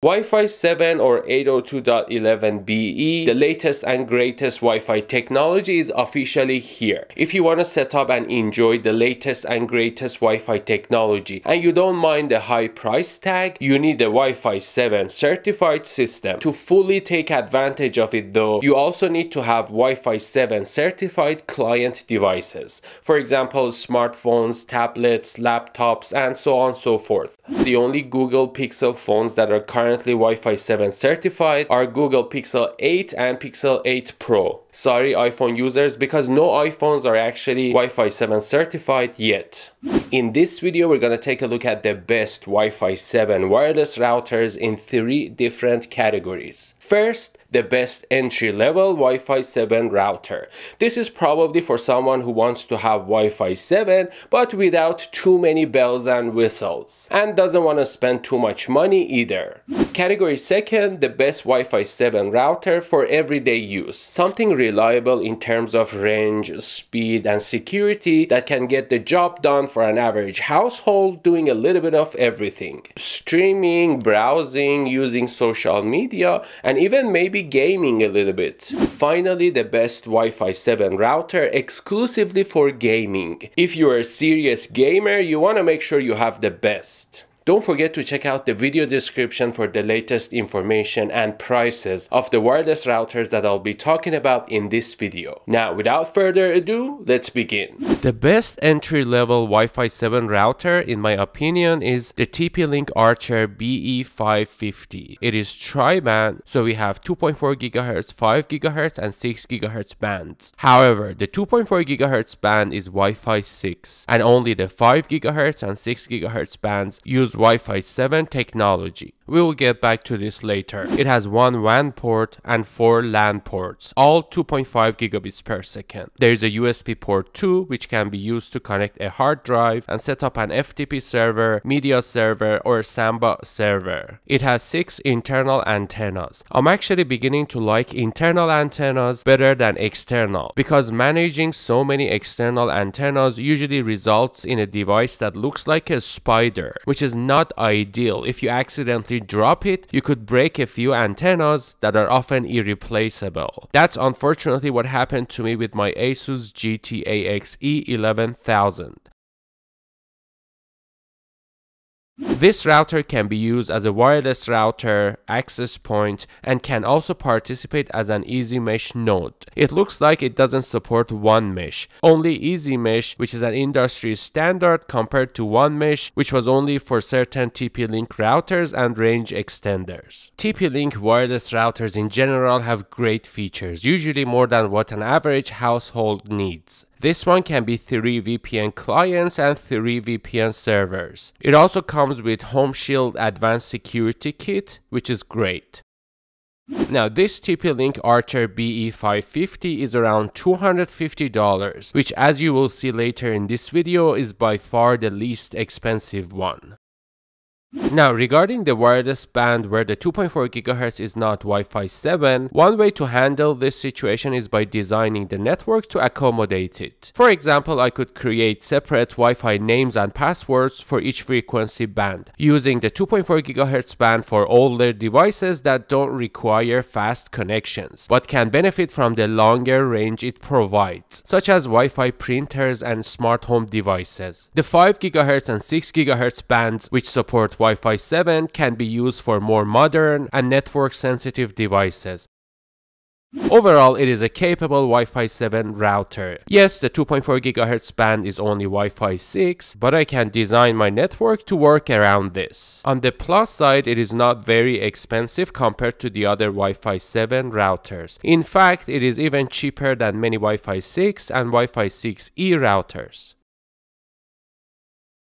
Wi-Fi 7 or 802.11be, the latest and greatest Wi-Fi technology is officially here. If you want to set up and enjoy the latest and greatest Wi-Fi technology and you don't mind the high price tag, you need a Wi-Fi 7 certified system. To fully take advantage of it though, you also need to have Wi-Fi 7 certified client devices. For example, smartphones, tablets, laptops, and so on and so forth. The only Google Pixel phones that are currently currently Wi-Fi 7 certified are Google Pixel 8 and Pixel 8 Pro. Sorry iPhone users because no iPhones are actually Wi-Fi 7 certified yet. In this video we're to take a look at the best Wi-Fi 7 wireless routers in three different categories. First, the best entry level Wi-Fi 7 router. This is probably for someone who wants to have Wi-Fi 7 but without too many bells and whistles and doesn't want to spend too much money either. Category second, the best Wi-Fi 7 router for everyday use. Something reliable in terms of range, speed and security that can get the job done for an average household doing a little bit of everything. Streaming, browsing, using social media and even maybe gaming a little bit. Finally, the best Wi-Fi 7 router exclusively for gaming. If you're a serious gamer, you want to make sure you have the best. Don't forget to check out the video description for the latest information and prices of the wireless routers that I'll be talking about in this video. Now, without further ado, let's begin. The best entry-level Wi-Fi 7 router, in my opinion, is the TP-Link Archer BE550. It is tri-band, so we have 2.4 GHz, 5 GHz, and 6 GHz bands. However, the 2.4 GHz band is Wi-Fi 6, and only the 5 GHz and 6 GHz bands use Wi-Fi 7 technology. We will get back to this later. It has one WAN port and four LAN ports, all 2.5 gigabits per second. There is a USB port too, which can be used to connect a hard drive and set up an FTP server, media server or Samba server. It has six internal antennas. I'm actually beginning to like internal antennas better than external because managing so many external antennas usually results in a device that looks like a spider, which is not ideal if you accidentally drop it, you could break a few antennas that are often irreplaceable. That's unfortunately what happened to me with my Asus GT-AXE11000. This router can be used as a wireless router, access point, and can also participate as an EasyMesh node. It looks like it doesn't support OneMesh, only EasyMesh, which is an industry standard compared to OneMesh, which was only for certain TP-Link routers and range extenders. TP-Link wireless routers in general have great features, usually more than what an average household needs. This one can be 3 VPN clients and 3 VPN servers. It also comes with HomeShield Advanced Security Kit, which is great. Now this TP-Link Archer BE550 is around $250, which as you will see later in this video is by far the least expensive one. Now regarding the wireless band where the 2.4 GHz is not Wi-Fi 7, one way to handle this situation is by designing the network to accommodate it. For example, I could create separate Wi-Fi names and passwords for each frequency band, using the 2.4 GHz band for older devices that don't require fast connections, but can benefit from the longer range it provides, such as Wi-Fi printers and smart home devices. The 5 GHz and 6 GHz bands which support Wi-Fi 7 can be used for more modern and network sensitive devices. Overall, it is a capable Wi-Fi 7 router. Yes, the 2.4 GHz band is only Wi-Fi 6, but I can design my network to work around this. On the plus side, it is not very expensive compared to the other Wi-Fi 7 routers. In fact, it is even cheaper than many Wi-Fi 6 and Wi-Fi 6E routers.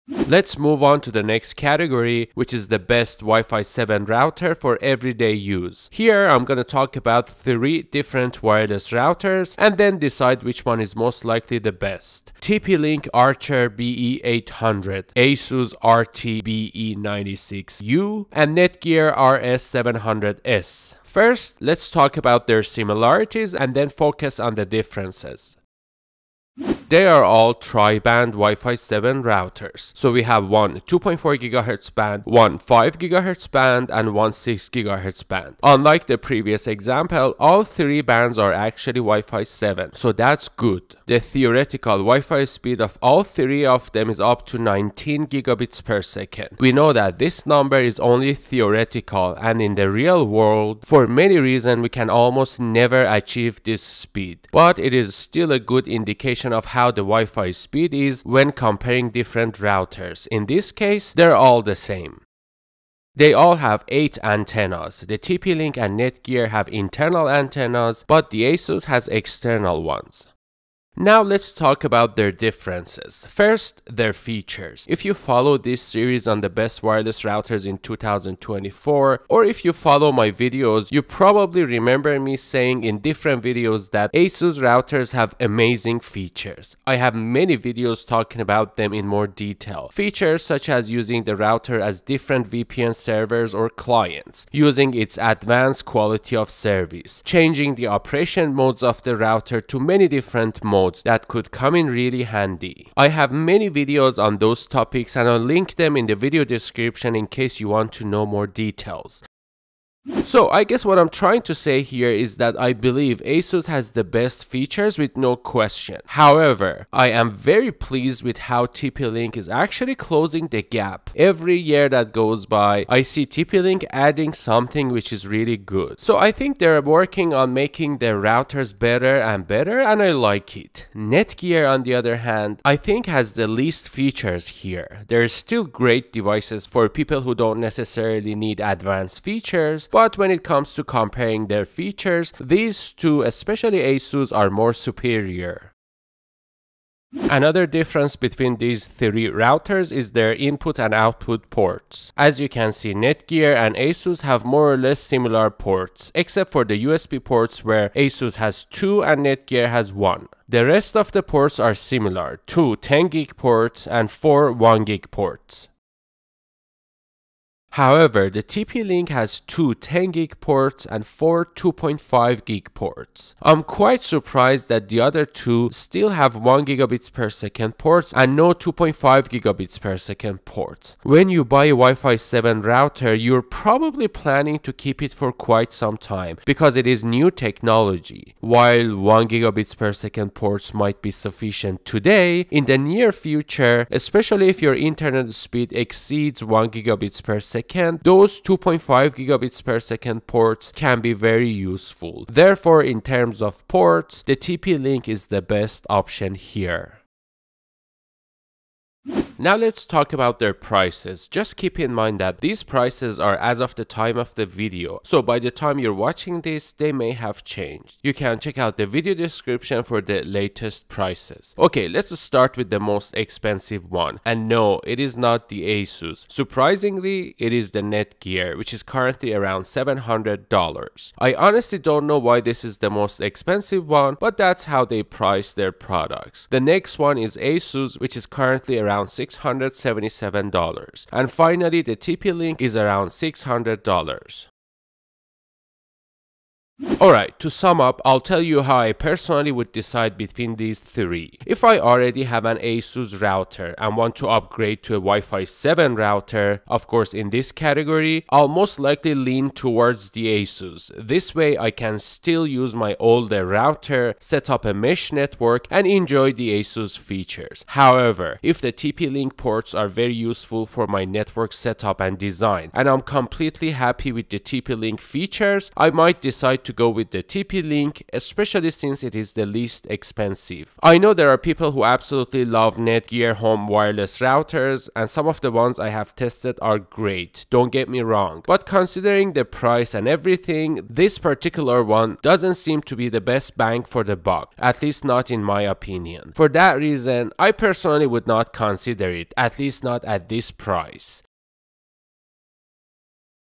Let's move on to the next category, which is the best Wi-Fi 7 router for everyday use. Here, I'm to talk about three different wireless routers and then decide which one is most likely the best. TP-Link Archer BE800, Asus RT-BE96U, and Netgear RS700S. First, let's talk about their similarities and then focus on the differences. They are all tri-band Wi-Fi 7 routers. So we have one 2.4 GHz band, one 5 GHz band, and one 6 GHz band. Unlike the previous example, all three bands are actually Wi-Fi 7, so that's good. The theoretical Wi-Fi speed of all three of them is up to 19 gigabits per second. We know that this number is only theoretical and in the real world, for many reasons, we can almost never achieve this speed. But it is still a good indication of how the Wi-Fi speed is when comparing different routers. In this case, they're all the same. They all have 8 antennas. The TP-Link and Netgear have internal antennas, but the ASUS has external ones. Now let's talk about their differences. First, their features. If you follow this series on the best wireless routers in 2024, or if you follow my videos, you probably remember me saying in different videos that ASUS routers have amazing features. I have many videos talking about them in more detail. Features such as using the router as different VPN servers or clients, using its advanced quality of service, changing the operation modes of the router to many different modes that could come in really handy. I have many videos on those topics and I'll link them in the video description in case you want to know more details. So I guess what I'm trying to say here is that I believe ASUS has the best features with no question. However, I am very pleased with how TP-Link is actually closing the gap. Every year that goes by, I see TP-Link adding something which is really good. So I think they're working on making their routers better and better and I like it. Netgear on the other hand, I think has the least features here. There are still great devices for people who don't necessarily need advanced features, but when it comes to comparing their features, these two, especially ASUS, are more superior. Another difference between these three routers is their input and output ports. As you can see, Netgear and ASUS have more or less similar ports, except for the USB ports where ASUS has two and Netgear has one. The rest of the ports are similar, two 10 gig ports and four 1 gig ports. However, the TP-Link has two 10 gig ports and four 2.5 gig ports. I'm quite surprised that the other two still have 1 gigabits per second ports and no 2.5 gigabits per second ports. When you buy a Wi-Fi 7 router, you're probably planning to keep it for quite some time because it is new technology. While 1 gigabits per second ports might be sufficient today, in the near future, especially if your internet speed exceeds 1 gigabits per second, second, those 2.5 gigabits per second ports can be very useful. Therefore, in terms of ports, the TP-Link is the best option here. Now let's talk about their prices. Just keep in mind that these prices are as of the time of the video. So by the time you're watching this, they may have changed. You can check out the video description for the latest prices. Okay, let's start with the most expensive one. And no, it is not the Asus. Surprisingly, it is the Netgear, which is currently around $700. I honestly don't know why this is the most expensive one, but that's how they price their products. The next one is Asus, which is currently around $677. And finally, the TP-Link is around $600. Alright, to sum up, I'll tell you how I personally would decide between these three. If I already have an ASUS router and want to upgrade to a Wi-Fi 7 router, of course in this category, I'll most likely lean towards the ASUS. This way I can still use my older router, set up a mesh network and enjoy the ASUS features. However, if the TP-Link ports are very useful for my network setup and design, and I'm completely happy with the TP-Link features, I might decide to go with the TP-Link, especially since it is the least expensive. I know there are people who absolutely love Netgear home wireless routers, and some of the ones I have tested are great, don't get me wrong. But considering the price and everything, this particular one doesn't seem to be the best bang for the buck, at least not in my opinion. For that reason, I personally would not consider it, at least not at this price.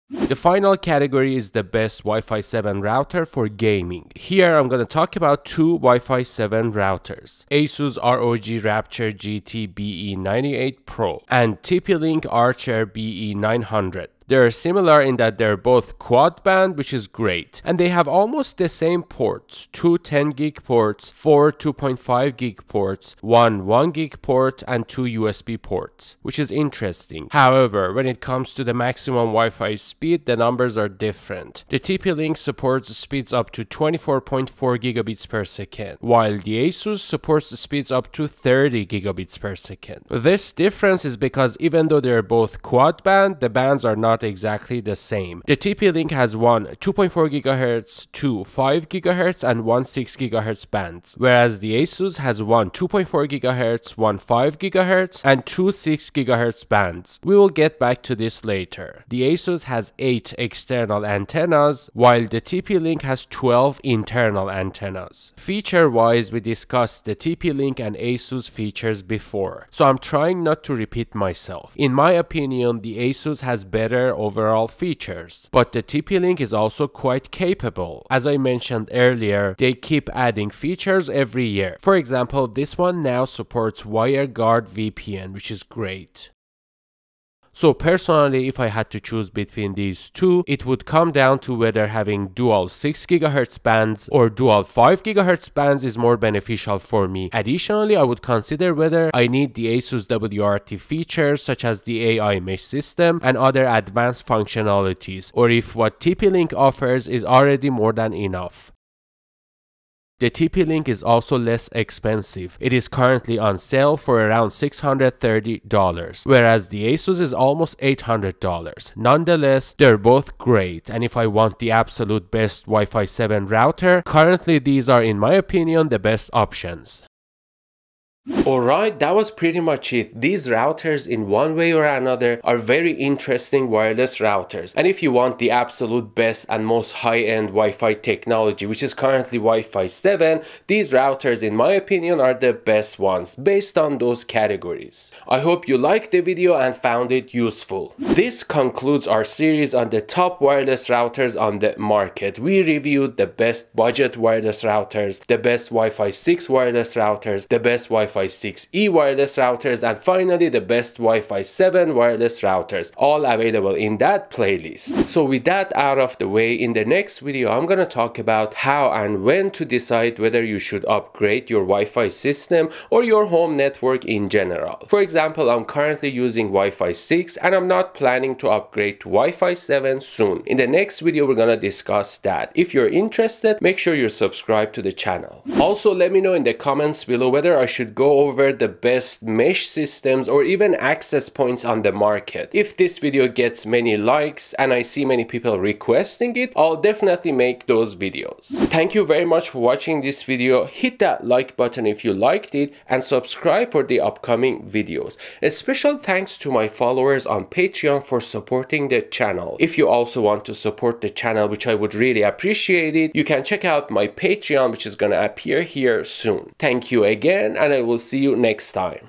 The final category is the best Wi-Fi 7 router for gaming. Here I'm going to talk about two Wi-Fi 7 routers. Asus ROG Rapture GT-BE98 Pro and TP-Link Archer BE900. They're similar in that they're both quad band, which is great. And they have almost the same ports, two 10 gig ports, four 2.5 gig ports, one 1 gig port, and two USB ports, which is interesting. However, when it comes to the maximum Wi-Fi speed, the numbers are different. The TP-Link supports speeds up to 24.4 gigabits per second, while the Asus supports speeds up to 30 gigabits per second. This difference is because even though they're both quad band, the bands are not exactly the same. The TP-Link has one 2.4 GHz, two 5 GHz, and one 6 GHz bands, whereas the Asus has one 2.4 GHz, one 5 GHz, and two 6 GHz bands. We will get back to this later. The Asus has 8 external antennas, while the TP-Link has 12 internal antennas. Feature-wise, we discussed the TP-Link and Asus features before, so I'm trying not to repeat myself. In my opinion, the Asus has better overall features, but the TP-Link is also quite capable. As I mentioned earlier, they keep adding features every year. For example, this one now supports WireGuard VPN, which is great. So personally, if I had to choose between these two, it would come down to whether having dual 6 GHz bands or dual 5 GHz bands is more beneficial for me. Additionally, I would consider whether I need the AsusWRT features such as the AiMesh system and other advanced functionalities, or if what TP-Link offers is already more than enough. The TP-Link is also less expensive. It is currently on sale for around $630, whereas the Asus is almost $800. Nonetheless, they're both great, and if I want the absolute best Wi-Fi 7 router, currently these are in my opinion the best options. Alright, that was pretty much it. These routers in one way or another are very interesting wireless routers. And if you want the absolute best and most high-end Wi-Fi technology, which is currently Wi-Fi 7, these routers in my opinion are the best ones based on those categories. I hope you liked the video and found it useful. This concludes our series on the top wireless routers on the market. We reviewed the best budget wireless routers, the best Wi-Fi 6 wireless routers, the best Wi-Fi Wi-Fi 6E wireless routers, and finally the best Wi-Fi 7 wireless routers, all available in that playlist. So with that out of the way, in the next video, I'm gonna talk about how and when to decide whether you should upgrade your Wi-Fi system or your home network in general. For example, I'm currently using Wi-Fi 6 and I'm not planning to upgrade to Wi-Fi 7 soon. In the next video, we're gonna discuss that. If you're interested, make sure you're subscribed to the channel. Also, let me know in the comments below whether I should go go over the best mesh systems or even access points on the market. If this video gets many likes and I see many people requesting it, I'll definitely make those videos. Thank you very much for watching this video. Hit that like button if you liked it and subscribe for the upcoming videos. A special thanks to my followers on Patreon for supporting the channel. If you also want to support the channel, which I would really appreciate it, you can check out my Patreon, which is gonna appear here soon. Thank you again and I will see you next time.